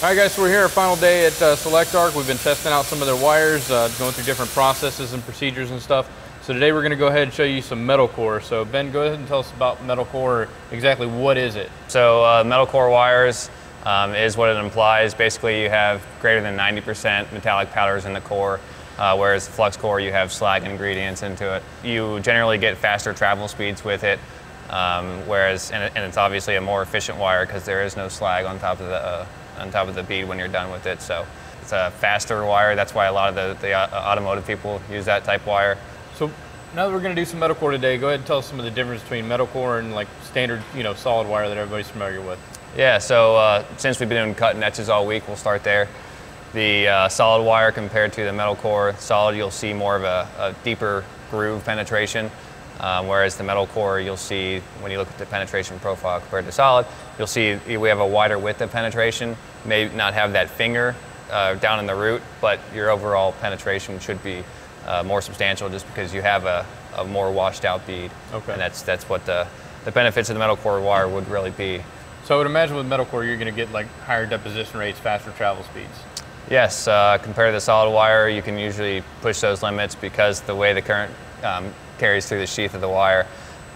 All right, guys, so we're here our final day at uh, Select Arc. We've been testing out some of their wires, uh, going through different processes and procedures and stuff. So today we're going to go ahead and show you some metal core. So Ben, go ahead and tell us about metal core. Exactly what is it? So uh, metal core wires um, is what it implies. Basically, you have greater than 90% metallic powders in the core. Uh, whereas the flux core, you have slag ingredients into it. You generally get faster travel speeds with it, um, whereas and, and, it's obviously a more efficient wire because there is no slag on top of the uh, on top of the bead when you're done with it. So it's a faster wire. That's why a lot of the, the uh, automotive people use that type wire. So now that we're going to do some metal core today, go ahead and tell us some of the difference between metal core and like standard, you know, solid wire that everybody's familiar with. Yeah. So uh, since we've been doing cut and etches all week, we'll start there. The uh, solid wire compared to the metal core, solid you'll see more of a, a deeper groove penetration, um, whereas the metal core you'll see when you look at the penetration profile compared to solid, you'll see we have a wider width of penetration, may not have that finger uh, down in the root, but your overall penetration should be uh, more substantial just because you have a, a, more washed out bead. Okay. And that's, that's what the, the benefits of the metal core wire would really be. So I would imagine with metal core you're going to get like higher deposition rates, faster travel speeds. Yes, uh, compared to the solid wire, you can usually push those limits because the way the current um, carries through the sheath of the wire.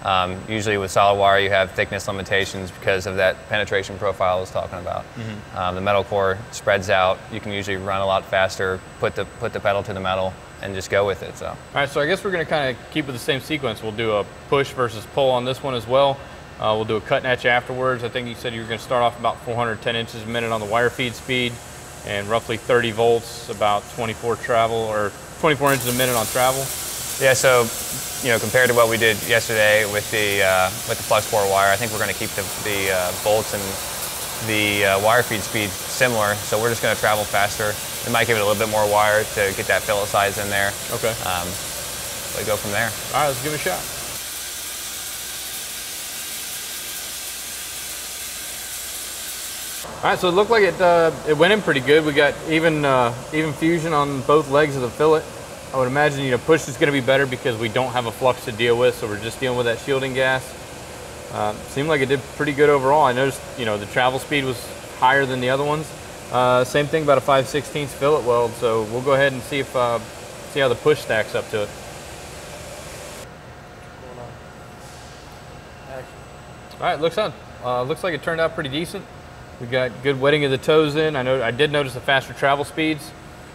Um, usually with solid wire, you have thickness limitations because of that penetration profile I was talking about. Mm-hmm. Um, the metal core spreads out. You can usually run a lot faster, put the, put the pedal to the metal, and just go with it. So. All right, so I guess we're going to kind of keep with the same sequence. We'll do a push versus pull on this one as well. Uh, we'll do a cut and etch afterwards. I think you said you were going to start off about 410 inches a minute on the wire feed speed and roughly 30 volts, about 24 travel or 24 inches a minute on travel. Yeah, so you know, compared to what we did yesterday with the uh, with the flux core wire, I think we're going to keep the, the uh, volts and the uh, wire feed speed similar. So we're just going to travel faster. We might give it a little bit more wire to get that fillet size in there. Okay. Um, we go from there. All right, let's give it a shot. All right, so it looked like it uh, it went in pretty good. We got even uh, even fusion on both legs of the fillet. I would imagine you know push is going to be better because we don't have a flux to deal with, so we're just dealing with that shielding gas. Uh, seemed like it did pretty good overall. I noticed you know the travel speed was higher than the other ones. Uh, same thing about a 5 16 fillet weld. So we'll go ahead and see if uh, see how the push stacks up to it. All right, looks on. Uh, looks like it turned out pretty decent. We got good wetting of the toes in. I know I did notice the faster travel speeds.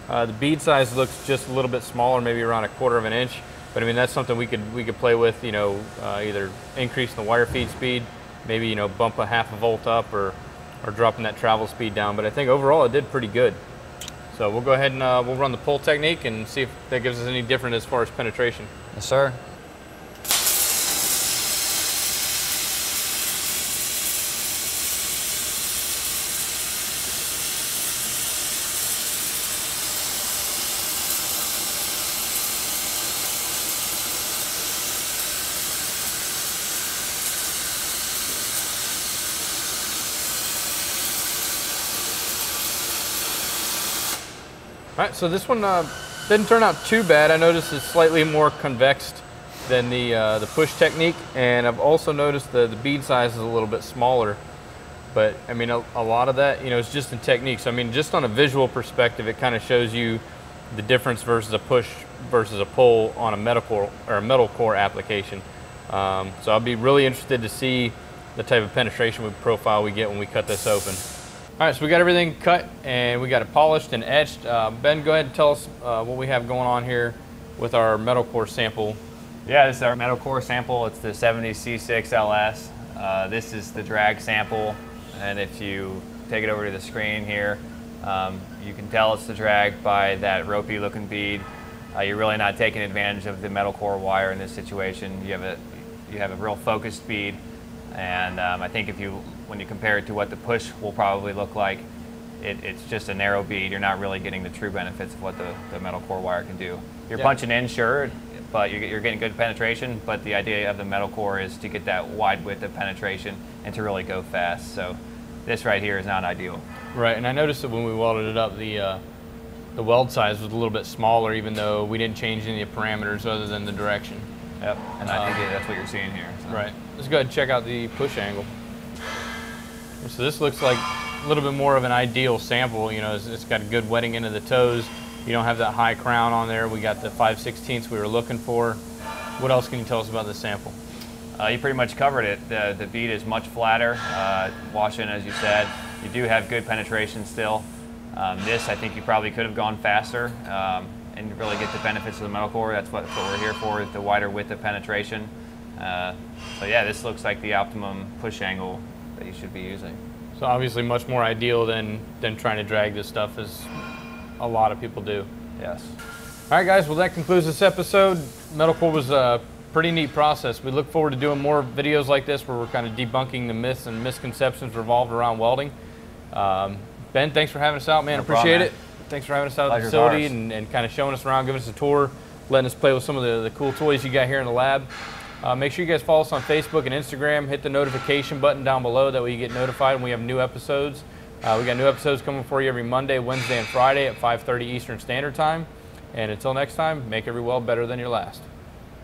Uh, the bead size looks just a little bit smaller, maybe around a quarter of an inch. But I mean, that's something we could we could play with. You know, uh, either increasing the wire feed speed, maybe you know bump a half a volt up, or or dropping that travel speed down. But I think overall it did pretty good. So we'll go ahead and uh, we'll run the pull technique and see if that gives us any different as far as penetration. Yes, sir. All right, so this one uh, didn't turn out too bad. I noticed it's slightly more convexed than the uh, the push technique, and I've also noticed the, the bead size is a little bit smaller. But I mean, a, a lot of that, you know, is just in technique. So I mean, just on a visual perspective, it kind of shows you the difference versus a push versus a pull on a metal core or a metal core application. Um, so I'll be really interested to see the type of penetration profile we get when we cut this open. All right, so we got everything cut and we got it polished and etched. Uh, ben, go ahead and tell us uh, what we have going on here with our metal core sample. Yeah, this is our metal core sample. It's the 70C6LS. Uh, this is the drag sample, and if you take it over to the screen here, um, you can tell it's the drag by that ropey looking bead. Uh, you're really not taking advantage of the metal core wire in this situation. You have a, you have a real focused bead, and um, I think if you when you compare it to what the push will probably look like, it, it's just a narrow bead. You're not really getting the true benefits of what the, the metal core wire can do. You're yeah. punching in, sure, but you're, you're getting good penetration. But the idea of the metal core is to get that wide width of penetration and to really go fast. So this right here is not ideal. Right, and I noticed that when we welded it up, the uh, the weld size was a little bit smaller, even though we didn't change any of the parameters other than the direction. Yep, and I think uh, that's what you're seeing here. So. Right. Let's go ahead and check out the push angle. So this looks like a little bit more of an ideal sample. You know, it's, it's got a good wetting into the toes. You don't have that high crown on there. We got the 5 16ths we were looking for. What else can you tell us about this sample? Uh, you pretty much covered it. The, the bead is much flatter. Uh, washing, as you said, you do have good penetration still. Um, this, I think you probably could have gone faster um, and really get the benefits of the metal core. That's what, that's what we're here for, the wider width of penetration. Uh, so yeah, this looks like the optimum push angle that you should be using. So obviously much more ideal than, than trying to drag this stuff as a lot of people do. Yes. All right, guys, well, that concludes this episode. Metal core was a pretty neat process. We look forward to doing more videos like this where we're kind of debunking the myths and misconceptions revolved around welding. Um, ben, thanks for having us out, man. No Appreciate problem, it. Thanks for having us out at the facility and, and kind of showing us around, giving us a tour, letting us play with some of the, the cool toys you got here in the lab. Uh, make sure you guys follow us on Facebook and Instagram. Hit the notification button down below. That way you get notified when we have new episodes. Uh, we got new episodes coming for you every Monday, Wednesday, and Friday at 5.30 Eastern Standard Time. And until next time, make every weld better than your last.